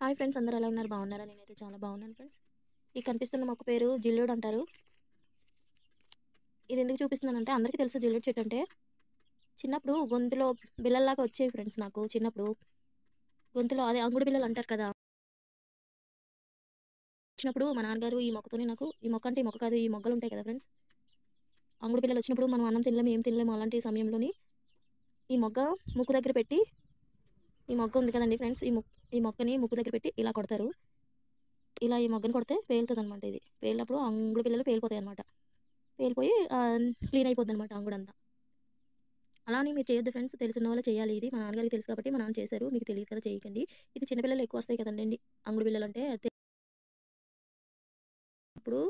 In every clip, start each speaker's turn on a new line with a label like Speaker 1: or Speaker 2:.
Speaker 1: Hi friends అందరూ ఎలా ఉన్నారు? బాగున్నారా? నేనైతే చాలా బాగున్నాను ఫ్రెండ్స్. ఈ కనిపిస్తున్న మొక్క పేరు జిల్లుడు అంటారు. ఇది ఎందుకు చూపిస్తున్నానంటే అందరికీ తెలుసు జిల్లుడు చెట్టు అంటే. చిన్నప్పుడు గొంతులో బిల్లల్లాగా వచ్చేవి ఫ్రెండ్స్ నాకు చిన్నప్పుడు. గొంతులో అదే అంగుడు బిల్లలు అంటారు కదా. వచ్చినప్పుడు మా నాన్నగారు ఈ మొక్కతోనే నాకు ఈ మొక్క అంటే ఈ మొక్క కాదు ఈ మొగ్గలు ఉంటాయి కదా ఫ్రెండ్స్. అంగుడు పిల్లలు వచ్చినప్పుడు మనం అన్నం తినలేము ఏం తినలేము అలాంటి సమయంలోని ఈ మొగ్గ ముక్కు దగ్గర పెట్టి ఈ మొగ్గ ఉంది కదండి ఫ్రెండ్స్ ఈ మొక్క ఈ మొక్కని ముక్కు దగ్గర పెట్టి ఇలా కొడతారు. ఇలా ఈ మొగ్గని కొడితే పేలుతుంది అనమాట ఇది. పేలినప్పుడు అంగుడు పిల్లలు పేలిపోతాయి అనమాట పేలిపోయి క్లీన్ అయిపోద్ది అనమాట అంగుడంతా అలా అని మీరు చేయొద్దు ఫ్రెండ్స్ తెలిసిన వాళ్ళు చేయాలి. ఇది మా నాన్నగారికి తెలుసు కాబట్టి మా నాన్న చేశారు. మీకు తెలియదు కదా చేయకండి ఇది చిన్నపిల్లలు ఎక్కువ వస్తాయి కదండి అంగుడు పిల్లలు అంటే అప్పుడు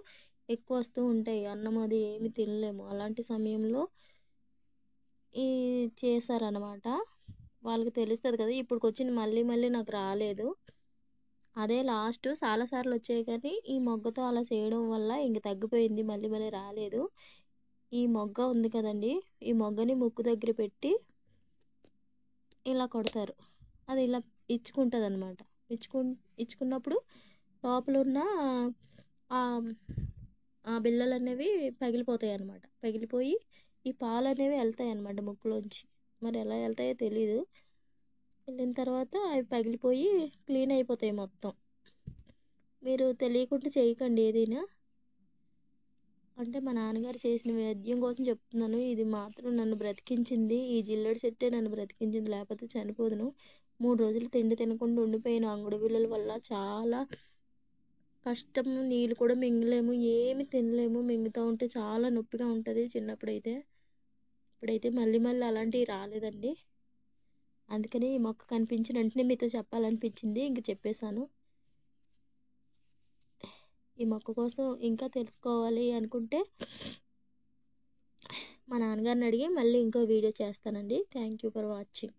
Speaker 1: ఎక్కువ వస్తూ ఉంటాయి. అన్నం అది ఏమి తినలేము. అలాంటి సమయంలో ఈ చేశారనమాట వాళ్ళకి తెలుస్తుంది కదా ఇప్పుడు వచ్చింది మళ్ళీ మళ్ళీ నాకు రాలేదు. అదే లాస్ట్ చాలాసార్లు వచ్చాయి కానీ ఈ మొగ్గతో అలా చేయడం వల్ల ఇంక తగ్గిపోయింది మళ్ళీ మళ్ళీ రాలేదు. ఈ మొగ్గ ఉంది కదండి ఈ మొగ్గని ముక్కు దగ్గర పెట్టి ఇలా కొడతారు. అది ఇలా ఇచ్చుకుంటుంది అనమాట ఇచ్చుకు ఇచ్చుకున్నప్పుడు లోపల ఉన్న ఆ బిల్లలు అనేవి పగిలిపోతాయి అన్నమాట పగిలిపోయి ఈ పాలు అనేవి వెళ్తాయి అన్నమాట ముక్కులోంచి. మరి ఎలా వెళ్తాయో తెలీదు. వెళ్ళిన తర్వాత అవి పగిలిపోయి క్లీన్ అయిపోతాయి మొత్తం. మీరు తెలియకుండా చేయకండి ఏదైనా. అంటే మా నాన్నగారు చేసిన వైద్యం కోసం చెప్తున్నాను. ఇది మాత్రం నన్ను బ్రతికించింది. ఈ జిల్లడి చెట్టే నన్ను బ్రతికించింది. లేకపోతే చనిపోదును. మూడు రోజులు తిండి తినకుండా ఉండిపోయాను. అంగుడు బిల్లల వల్ల చాలా కష్టం. నీళ్ళు కూడా మింగలేము. ఏమి తినలేము. మింగుతూ ఉంటే చాలా నొప్పిగా ఉంటుంది చిన్నప్పుడైతే. ఇప్పుడైతే మళ్ళీ మళ్ళీ అలాంటివి రాలేదండి. అందుకని ఈ మొక్క కనిపించిన వెంటనే మీతో చెప్పాలనిపించింది ఇంక చెప్పేశాను. ఈ మొక్క కోసం ఇంకా తెలుసుకోవాలి అనుకుంటే మా నాన్నగారిని అడిగి మళ్ళీ ఇంకో వీడియో చేస్తానండి. Thank you for watching